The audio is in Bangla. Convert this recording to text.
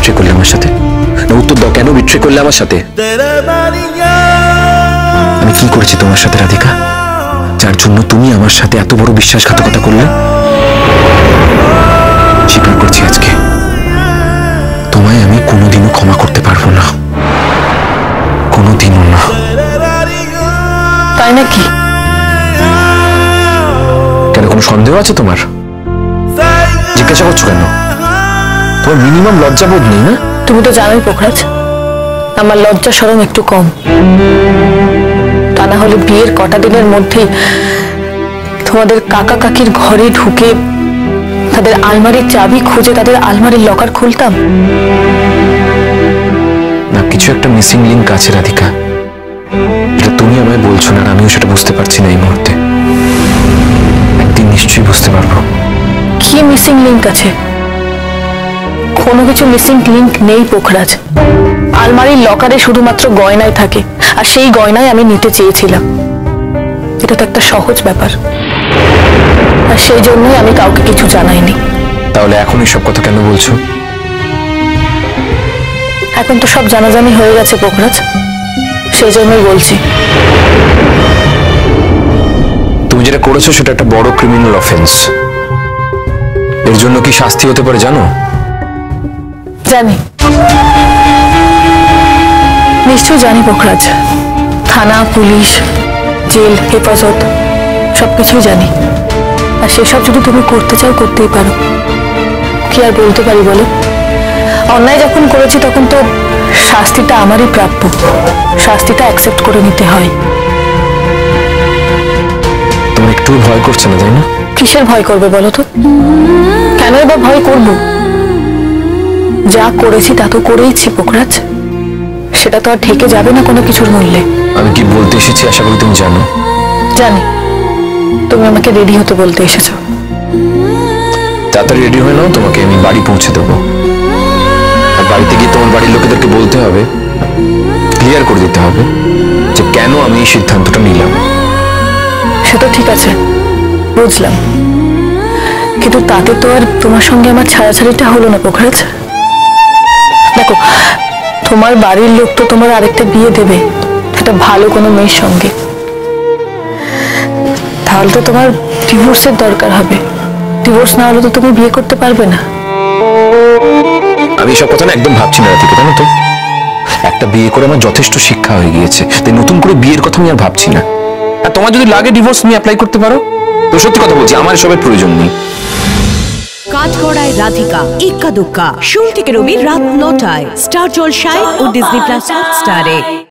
বিট্রে করলে আমার সাথে? না উত্তর দাও কেন বিট্রে করলে আমার সাথে? আমি কি করেছি তোমার সাথে রাধিকা? যার জন্য তুমি আমার সাথে এত বড় বিশ্বাসঘাতকতা করলে? স্বীকার করছি আজকে। তোমায় আমি কোনোদিনও ক্ষমা করতে পারব না। কোনোদিনও না। তাই নাকি? কেন কোনো সন্দেহ আছে তোমার? জিজ্ঞাসা করছ কেন? তোমার মিনিমাম লজ্জাবোধ নেই না? তুমি তো জানোই পোখরাজ আমার লজ্জা সরম একটু কম। তা না হলে বিয়ের কটা দিনের মধ্যেই তোমাদের কাকা কাকির ঘরে ঢুকে তাদের আলমারির চাবি খুঁজে তাদের আলমারির লকার খুলতাম? না কিছু একটা মিসিং লিঙ্ক আছে রাধিকা। এটা তুমি আমায় বলছো না আমিও সেটা বুঝতে পারছি না এই মুহূর্তে। একদিন নিশ্চয়ই বুঝতে পারব। কি মিসিং লিঙ্ক আছে? কোনো কিছু মিসিং লিঙ্ক নেই পোখরাজ। আলমারির লকারে শুধুমাত্র গয়নাই থাকে আর সেই গয়নাই আমি নিতে চেয়েছিলাম। এটা তো একটা সহজ ব্যাপার। আর সেই জন্যই আমি কাউকে কিছু জানাইনি। তাহলে এখন এসব কথা কেন বলছো? এখন তো সব জানাজানি হয়ে গেছে পোখরাজ। সেই জন্যই বলছি। তুমি যেটা করেছ সেটা একটা বড় ক্রিমিনাল অফেন্স এর জন্য কি শাস্তি হতে পারে জানো? জানি। নিশ্চয় জানি পোখরাজ। থানা পুলিশ জেল হেফাজত সবকিছুই জানি। আর সেসব যদি তুমি করতে চাও করতেই পারো। কি আর বলতে পারি বলো? অন্যায় যখন করেছি তখন তো শাস্তিটা আমারই প্রাপ্য। শাস্তিটা অ্যাকসেপ্ট করে নিতে হয়। তোমার একটু ভয় করছে না তাই না? কিসের ভয় করবে বলো তো? কেন বা ভয় করব? যা করেছি তা তো করেইছি পোকরাজ সেটা তো আর ঠেকে যাবে না কোনো কিছুর মূল্যে। আমি কি বলতে এসেছি আশা করি তুমি জানো? জানি। তুমি আমাকে রেডি হতে বলতে এসেছ। তাড়াতাড়ি রেডি হয়ে নাও তোমাকে আমি বাড়ি পৌঁছে দেবো। আর বাড়িতে গিয়ে তোমার বাড়ির লোকেদেরকে বলতে হবে ক্লিয়ার করে দিতে হবে যে কেন আমি এই সিদ্ধান্তটা নিলাম। সে তো ঠিক আছে বুঝলাম। কিন্তু তাতে তো আর তোমার সঙ্গে আমার ছাড়াছাড়িটা হলো না পোখরাজ। দেখো তোমার বাড়ির লোক তো তোমার আরেকটা বিয়ে দেবে, একটা ভালো কোনো মেয়ের সঙ্গে। তাহলে তো তোমার ডিভোর্সের দরকার হবে। ডিভোর্স না হলে তো তুমি বিয়ে করতে পারবে না। আমি এসব কথা না একদম ভাবছি না রাধিকা, জানো তো? একটা বিয়ে করে আমার যথেষ্ট শিক্ষা হয়ে গিয়েছে, তাই নতুন করে বিয়ের কথা আমি আর ভাবছি না। আর তোমার যদি লাগে ডিভোর্স তুমি অ্যাপ্লাই করতে পারো। তো সত্যি কথা বলছি, আমার এসবের প্রয়োজন নেই। কাঠগড়ায় রাধিকা, ইক্কা দুক্কা। সোম থেকে রবি রাত নটায়। স্টার জলসায় ও ডিজনি প্লাস হটস্টারে